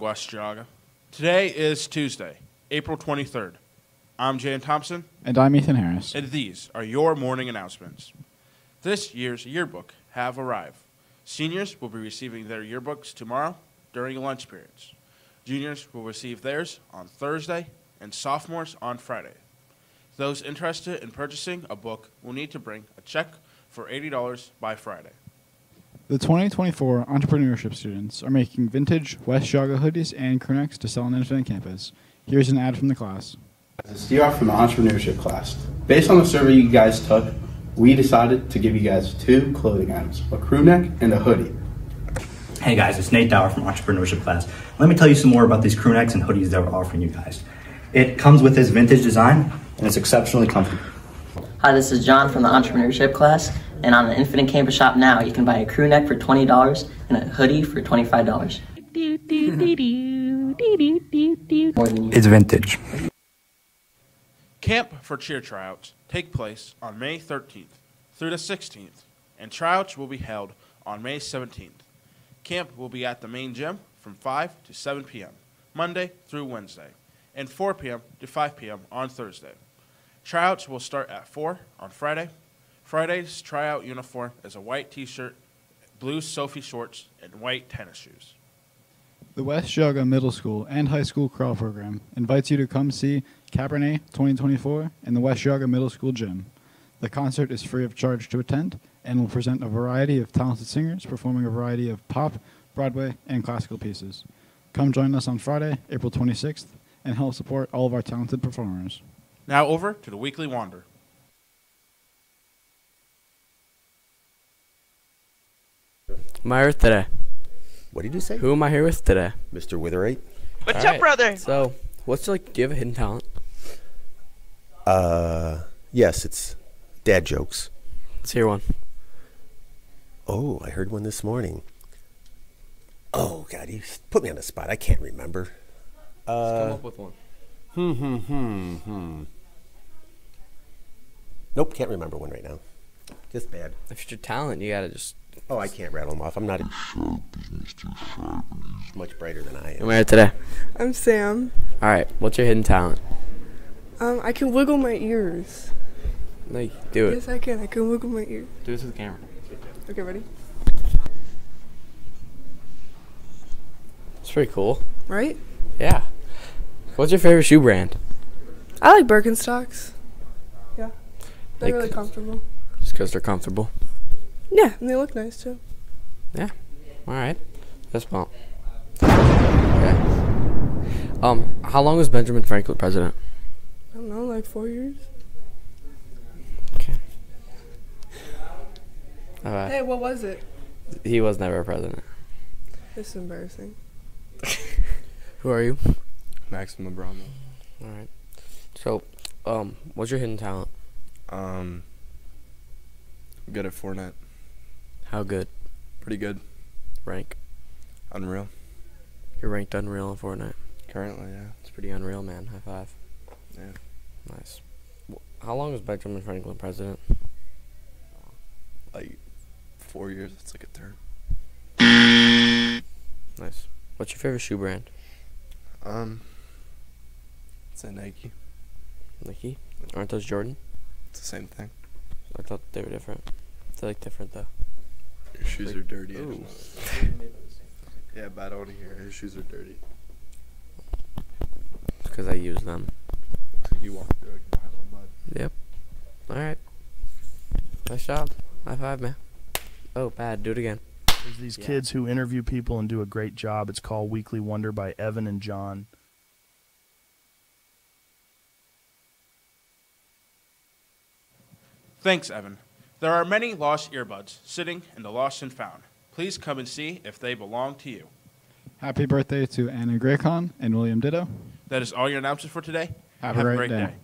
West Geauga. Today is Tuesday, April 23rd. I'm Jan Thompson, And I'm Ethan Harris. and these are your morning announcements. This year's yearbook have arrived. Seniors will be receiving their yearbooks tomorrow during lunch periods. Juniors will receive theirs on Thursday, and sophomores on Friday. Those interested in purchasing a book will need to bring a check for $80 by Friday. The 2024 entrepreneurship students are making vintage West Geauga hoodies and crewnecks to sell on Infinite Campus. Here's an ad from the class. This is DR from the entrepreneurship class. Based on the survey you guys took, we decided to give you guys two clothing items, a crew neck and a hoodie. Hey guys, it's Nate Dower from Entrepreneurship Class. Let me tell you some more about these crew necks and hoodies that we're offering you guys. It comes with this vintage design and it's exceptionally comfortable. Hi, this is John from the entrepreneurship class, and on the Infinite Campus Shop now, you can buy a crew neck for $20 and a hoodie for $25. More than you It's vintage. Camp for cheer tryouts take place on May 13th through the 16th, and tryouts will be held on May 17th. Camp will be at the main gym from 5 to 7 p.m., Monday through Wednesday, and 4 p.m. to 5 p.m. on Thursday. Tryouts will start at 4 on Friday. Friday's tryout uniform is a white t shirt, blue Soffe shorts, and white tennis shoes. The West Geauga Middle School and High School Choral Program invites you to come see Cabaret 2024 in the West Geauga Middle School gym. The concert is free of charge to attend and will present a variety of talented singers performing a variety of pop, Broadway, and classical pieces. Come join us on Friday, April 26th, and help support all of our talented performers. Now over to the Weekly Wander. Am I here with today? What did you say? Who am I here with today? Mr. Witherate? What's All up, right, brother? So, what's like? Do you have a hidden talent? Uh, yes, it's dad jokes. Let's hear one. Oh, I heard one this morning. Oh, God, you put me on the spot. I can't remember. Come Uh, up with one. hmm, hmm, hmm, hmm. Nope, can't remember one right now. Just bad. If it's your talent, you gotta just. Oh, I can't rattle them off. I'm not much brighter than I Am am. I here today? I'm Sam. All right. What's your hidden talent? Um, I can wiggle my ears. Like, do it. Yes, I can. I can wiggle my ears. Do this with the camera. Okay, ready? It's pretty cool. Right? Yeah. What's your favorite shoe brand? I like Birkenstocks. Yeah, they're Like- really comfortable. Just because they're comfortable. Yeah, and they look nice too. Yeah. All right. That's bump. Okay. Um, how long was Benjamin Franklin president? I don't know, like four years. Okay. All right. Hey, what was it? He was never a president. This is embarrassing. Who are you? Maxim LeBron. All right. So, um, what's your hidden talent? Um, good at Fortnite. How good? Pretty good. Rank. Unreal. You're ranked unreal in Fortnite. Currently, yeah. It's pretty unreal, man. High five. Yeah. Nice. How long was Benjamin Franklin president? Like four years. It's like a third. Nice. What's your favorite shoe brand? Um, it's a Nike. Nike. Aren't those Jordan? It's the same thing. I thought they were different. They're like different though. Your shoes are dirty. I Ooh. just know that. yeah, but I don't want to hear. His shoes are dirty. Because I use them. You walk through like a pile of mud. Yep. All right. Nice job. High five, man. Oh, bad. Do it again. There's these Yeah. kids who interview people and do a great job. It's called Weekly Wonder by Evan and John. Thanks, Evan. There are many lost earbuds sitting in the lost and found. Please come and see if they belong to you. Happy birthday to Anna Graycon and William Ditto. That is all your announcements for today. Have a great day. day.